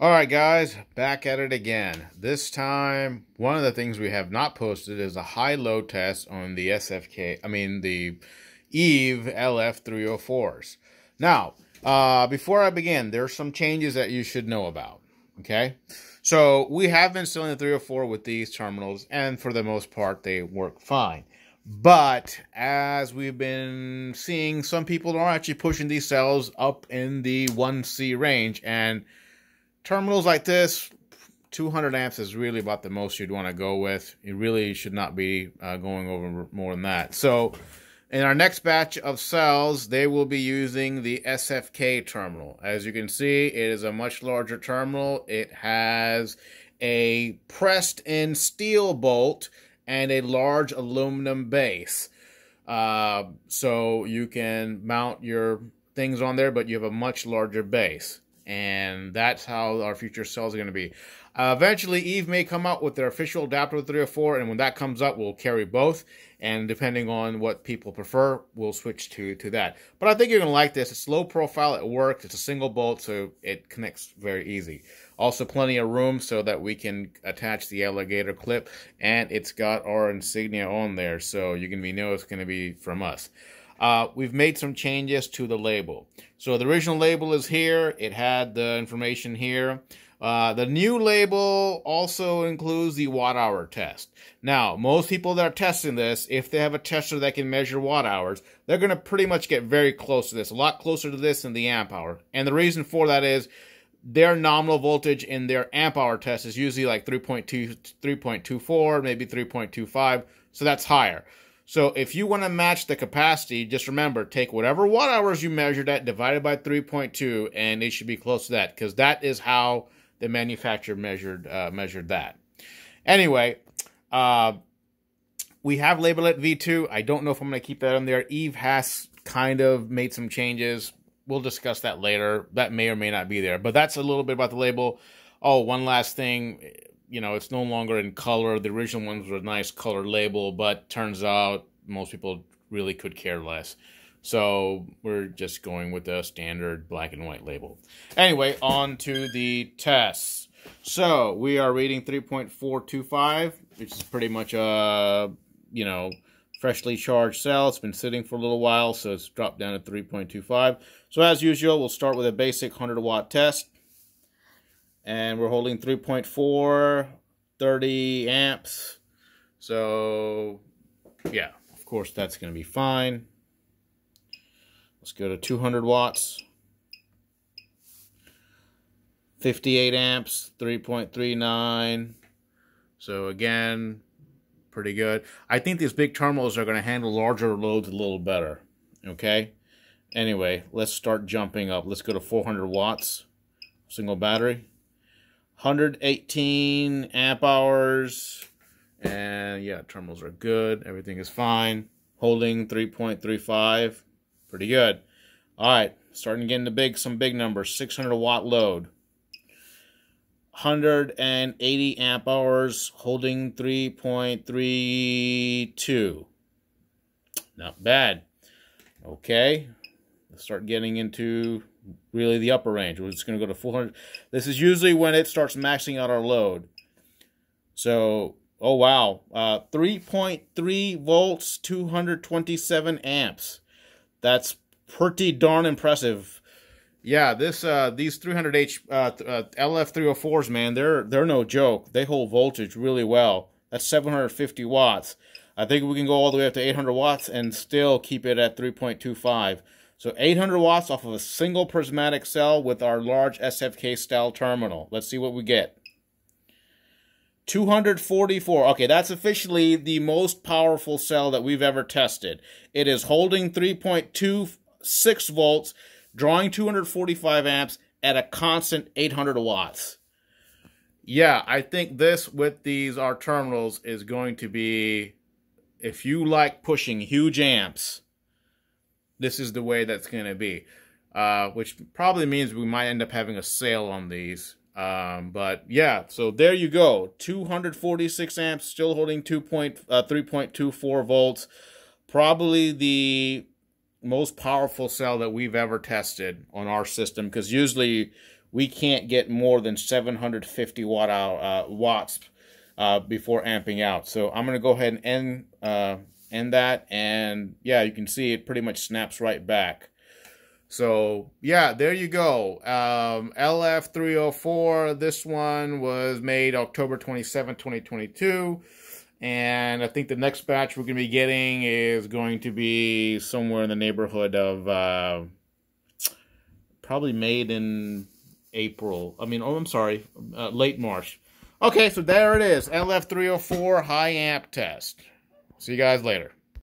All right, guys, back at it again. This time, one of the things we have not posted is a high-low test on the SFK, I mean the Eve LF304s. Now, uh, before I begin, there's some changes that you should know about, okay? So we have been selling the 304 with these terminals, and for the most part, they work fine. But as we've been seeing, some people are actually pushing these cells up in the 1C range, and terminals like this, 200 amps is really about the most you'd want to go with. You really should not be uh, going over more than that. So in our next batch of cells, they will be using the SFK terminal. As you can see, it is a much larger terminal. It has a pressed in steel bolt and a large aluminum base. Uh, so you can mount your things on there, but you have a much larger base and that's how our future cells are going to be. Uh, eventually, Eve may come out with their official adapter 304, and when that comes up, we'll carry both. And depending on what people prefer, we'll switch to to that. But I think you're gonna like this. It's low profile. It works. It's a single bolt, so it connects very easy. Also, plenty of room so that we can attach the alligator clip, and it's got our insignia on there, so you can be know it's gonna be from us. Uh, we've made some changes to the label. So the original label is here. It had the information here. Uh, the new label also includes the watt hour test. Now, most people that are testing this, if they have a tester that can measure watt hours, they're going to pretty much get very close to this, a lot closer to this than the amp hour. And the reason for that is their nominal voltage in their amp hour test is usually like 3.2, 3.24, maybe 3.25. So that's higher. So if you want to match the capacity, just remember, take whatever watt hours you measured at, divided by 3.2, and it should be close to that, because that is how the manufacturer measured uh, measured that. Anyway, uh, we have labeled it V2. I don't know if I'm going to keep that on there. Eve has kind of made some changes. We'll discuss that later. That may or may not be there, but that's a little bit about the label. Oh, one last thing you know, it's no longer in color. The original ones were a nice color label, but turns out most people really could care less. So we're just going with the standard black and white label. Anyway, on to the tests. So we are reading 3.425, which is pretty much a, you know, freshly charged cell. It's been sitting for a little while, so it's dropped down to 3.25. So as usual, we'll start with a basic 100 watt test and we're holding 3.4 30 amps. So yeah of course that's going to be fine. Let's go to 200 watts. 58 amps 3.39 so again pretty good. I think these big terminals are going to handle larger loads a little better okay? Anyway let's start jumping up. Let's go to 400 watts single battery 118 amp hours. And yeah, terminals are good. Everything is fine. Holding 3.35. Pretty good. All right, starting to get into big, some big numbers. 600 watt load. 180 amp hours, holding 3.32. Not bad. Okay, start getting into really the upper range. We're just going to go to 400. This is usually when it starts maxing out our load. So, oh wow, uh, 3.3 volts, 227 amps. That's pretty darn impressive. Yeah, this uh, these 300H uh, uh, LF304s, man, they're they're no joke. They hold voltage really well. That's 750 watts. I think we can go all the way up to 800 watts and still keep it at 3.25. So 800 watts off of a single prismatic cell with our large SFK style terminal. Let's see what we get. 244. Okay, that's officially the most powerful cell that we've ever tested. It is holding 3.26 volts, drawing 245 amps at a constant 800 watts. Yeah, I think this with these our terminals is going to be if you like pushing huge amps, this is the way that's going to be. Uh, which probably means we might end up having a sale on these. Um, but yeah, so there you go. 246 amps, still holding 2 uh, 3.24 volts. Probably the most powerful cell that we've ever tested on our system because usually we can't get more than 750 watt hour, uh, watts uh, before amping out. So I'm going to go ahead and end, end that. And yeah, you can see it pretty much snaps right back. So yeah, there you go. Um, LF304, this one was made October 27, 2022. And I think the next batch we're going to be getting is going to be somewhere in the neighborhood of uh, probably made in April. I mean, oh, I'm sorry, uh, late March. Okay, so there it is. LF304 high amp test. See you guys later.